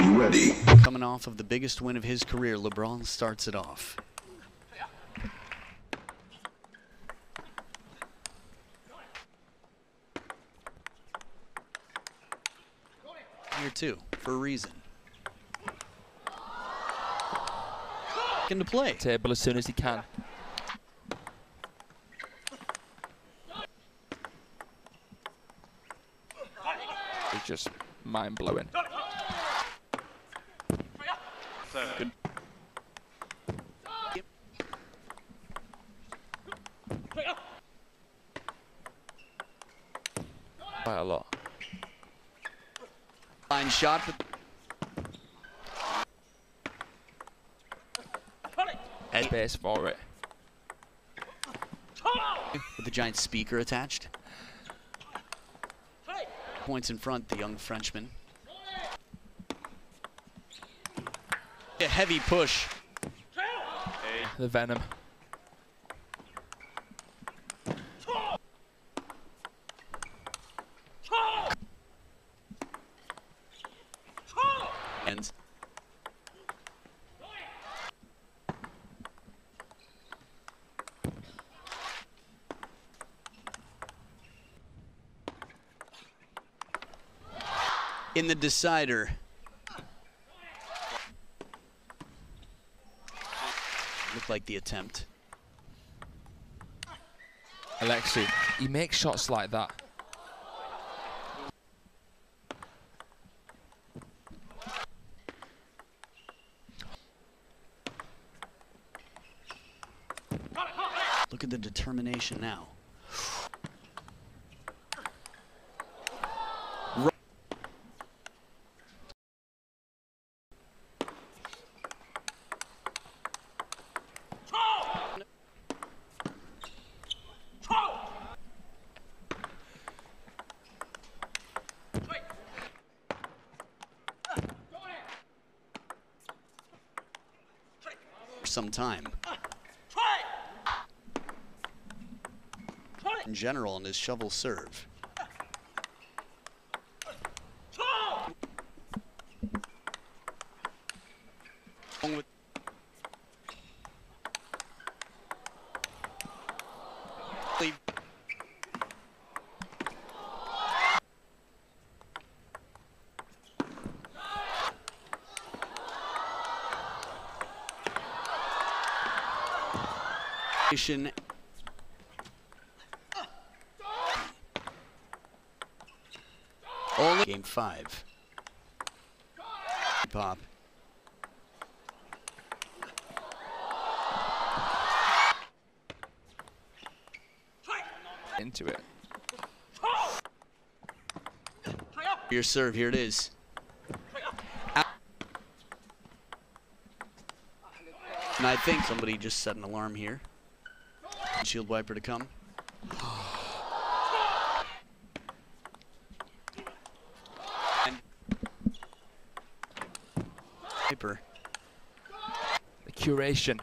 Coming off of the biggest win of his career, Lebrun starts it off. Here too, for a reason. Into play. Table as soon as he can. It's just mind blowing. Good. Quite a lot. Line shot, but Space for it. with the giant speaker attached. Points in front, the young Frenchman. A heavy push. The Venom. And in the decider. Looked like the attempt. Alexi, he makes shots like that. Look at the determination now. Ro- For some time. in general in his shovel serve. Along Only game five. Pop. Into it. Your serve, here it is. And I think somebody just set an alarm here. Shield wiper to come. Wiper. The curation.